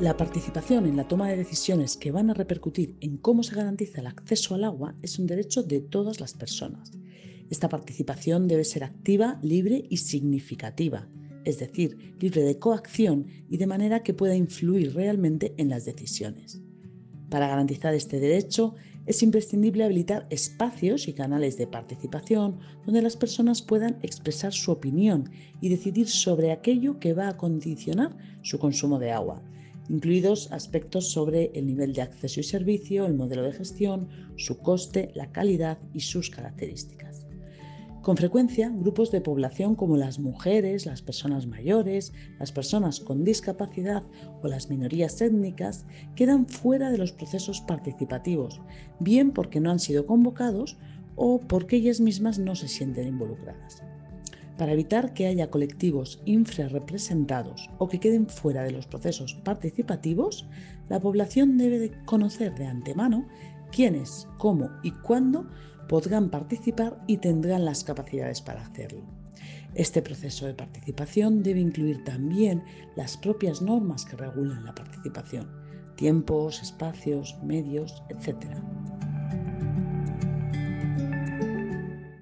La participación en la toma de decisiones que van a repercutir en cómo se garantiza el acceso al agua es un derecho de todas las personas. Esta participación debe ser activa, libre y significativa, es decir, libre de coacción y de manera que pueda influir realmente en las decisiones. Para garantizar este derecho es imprescindible habilitar espacios y canales de participación donde las personas puedan expresar su opinión y decidir sobre aquello que va a condicionar su consumo de agua, incluidos aspectos sobre el nivel de acceso y servicio, el modelo de gestión, su coste, la calidad y sus características. Con frecuencia, grupos de población como las mujeres, las personas mayores, las personas con discapacidad o las minorías étnicas quedan fuera de los procesos participativos, bien porque no han sido convocados o porque ellas mismas no se sienten involucradas. Para evitar que haya colectivos infrarrepresentados o que queden fuera de los procesos participativos, la población debe de conocer de antemano quiénes, cómo y cuándo podrán participar y tendrán las capacidades para hacerlo. Este proceso de participación debe incluir también las propias normas que regulan la participación, tiempos, espacios, medios, etc.